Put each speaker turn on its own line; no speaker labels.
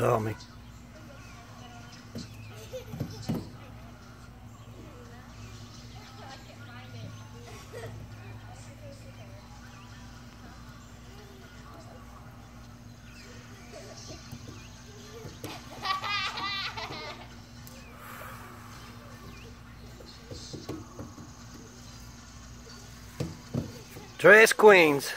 saw me. Tres Queens.